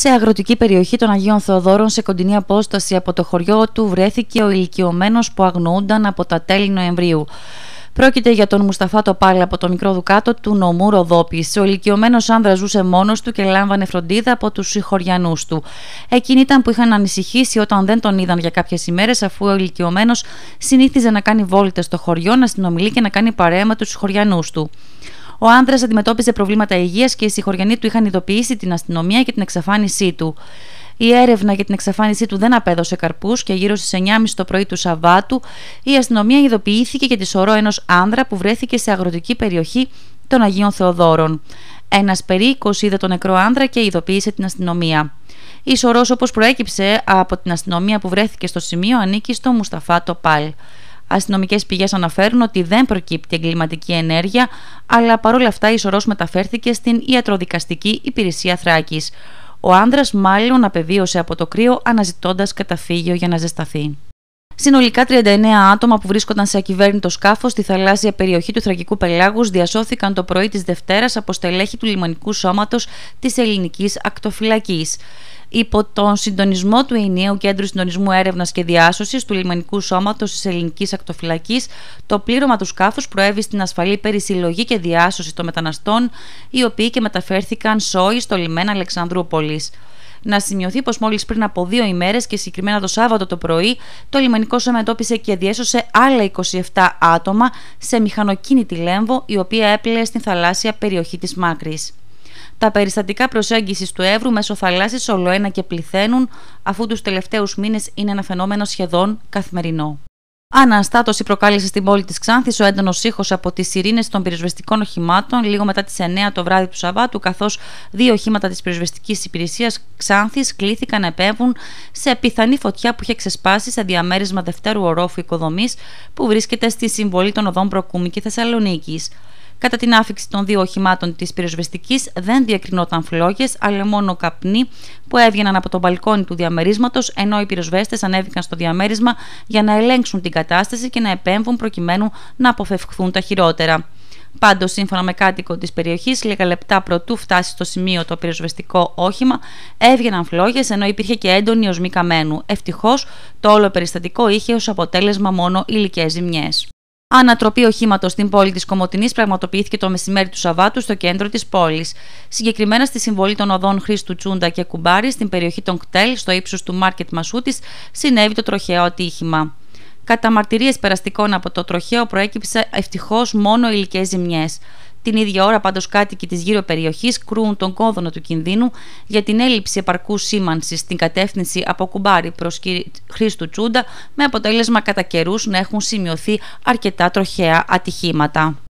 Σε αγροτική περιοχή των Αγίων Θεοδόρων, σε κοντινή απόσταση από το χωριό του, βρέθηκε ο ηλικιωμένος που αγνοούνταν από τα τέλη Νοεμβρίου. Πρόκειται για τον Μουσταφά Τοπάλη από το μικρό δουκάτο του νομού Ροδόπης. Ο ηλικιωμένος άνδρα ζούσε μόνος του και λάμβανε φροντίδα από τους συγχωριανούς του. Εκείνοι ήταν που είχαν ανησυχήσει όταν δεν τον είδαν για κάποιες ημέρες, αφού ο ηλικιωμένος συνήθιζε να κάνει βόλτες στο χωριό, να συνομιλεί και να κάνει παρέα με τους συγχωριανούς του. Ο άνδρας αντιμετώπιζε προβλήματα υγείας και οι συγχωριανοί του είχαν ειδοποιήσει την αστυνομία για την εξαφάνισή του. Η έρευνα για την εξαφάνισή του δεν απέδωσε καρπούς και γύρω στις 9.30 το πρωί του Σαββάτου η αστυνομία ειδοποιήθηκε για τη σωρό ενός άνδρα που βρέθηκε σε αγροτική περιοχή των Αγίων Θεοδόρων. Ένας περίοικο είδε τον νεκρό άνδρα και ειδοποίησε την αστυνομία. Η σωρός, όπως προέκυψε από την αστυνομία που βρέθηκε στο σημείο, ανήκει στο Μουσταφά Τοπάλ. Αστυνομικές πηγές αναφέρουν ότι δεν προκύπτει εγκληματική ενέργεια, αλλά παρόλα αυτά η σωρό μεταφέρθηκε στην ιατροδικαστική υπηρεσία Θράκης. Ο άνδρας μάλλον απεβίωσε από το κρύο αναζητώντας καταφύγιο για να ζεσταθεί. Συνολικά 39 άτομα που βρίσκονταν σε ακυβέρνητο σκάφος στη θαλάσσια περιοχή του Θρακικού Πελάγους διασώθηκαν το πρωί της Δευτέρας από στελέχη του λιμανικού σώματος της ελληνικής ακτοφυλακής υπό τον συντονισμό του Ενιαίου Κέντρου Συντονισμού Έρευνας και Διάσωσης του Λιμανικού Σώματος της Ελληνικής Ακτοφυλακής, το πλήρωμα του σκάφους προέβη στην ασφαλή περισυλλογή και διάσωση των μεταναστών, οι οποίοι και μεταφέρθηκαν σόι στο λιμένα Αλεξανδρούπολης. Να σημειωθεί πως μόλις πριν από δύο ημέρες και συγκεκριμένα το Σάββατο το πρωί, το λιμανικό σώμα εντόπισε και διέσωσε άλλα 27 άτομα σε μηχανοκίνητη λέμβο, η οποία έπλεε στην θαλάσσια περιοχή της Μάκρης. Τα περιστατικά προσέγγισης του Εύρου μέσω θαλάσσης ολοένα και πληθαίνουν, αφού τους τελευταίους μήνες είναι ένα φαινόμενο σχεδόν καθημερινό. Αναστάτωση προκάλεσε στην πόλη της Ξάνθης ο έντονος ήχος από τις σιρήνες των πυροσβεστικών οχημάτων λίγο μετά τις 9 το βράδυ του Σαββάτου, καθώς δύο οχήματα της πυροσβεστικής υπηρεσίας Ξάνθης κλήθηκαν να επέμβουν σε πιθανή φωτιά που είχε ξεσπάσει σε διαμέρισμα δευτέρου ορόφου οικοδομής που βρίσκεται στη συμβολή των οδών Προκούμη και Θεσσαλονίκης. Κατά την άφηξη των δύο οχημάτων της πυροσβεστικής δεν διακρινόταν φλόγες, αλλά μόνο καπνοί που έβγαιναν από το μπαλκόνι του διαμερίσματος, ενώ οι πυροσβέστες ανέβηκαν στο διαμέρισμα για να ελέγξουν την κατάσταση και να επέμβουν προκειμένου να αποφευχθούν τα χειρότερα. Πάντως, σύμφωνα με κάτοικο της περιοχής, λίγα λεπτά προτού φτάσει στο σημείο το πυροσβεστικό όχημα, έβγαιναν φλόγες ενώ υπήρχε και έντονη οσμή καμένου. Ευτυχώς, το όλο περιστατικό είχε ως αποτέλεσμα μόνο υλικέ ζημιές. Ανατροπή οχήματος στην πόλη της Κομωτινής πραγματοποιήθηκε το μεσημέρι του Σαββάτου στο κέντρο της πόλης. Συγκεκριμένα στη συμβολή των οδών Χρήστου Τσούντα και Κουμπάρη, στην περιοχή των Κτέλ, στο ύψος του Μάρκετ Μασούτης, συνέβη το τροχαίο ατύχημα. Κατά μαρτυρίε περαστικών από το τροχαίο προέκυψε ευτυχώς μόνο υλικέ ζημιές. Την ίδια ώρα, πάντως, κάτοικοι της γύρω περιοχής κρούν τον κόδωνα του κινδύνου για την έλλειψη επαρκούς σήμανσης στην κατεύθυνση από κουμπάρι προς Χρήστου Τσούντα, με αποτέλεσμα κατά καιρούς να έχουν σημειωθεί αρκετά τροχαία ατυχήματα.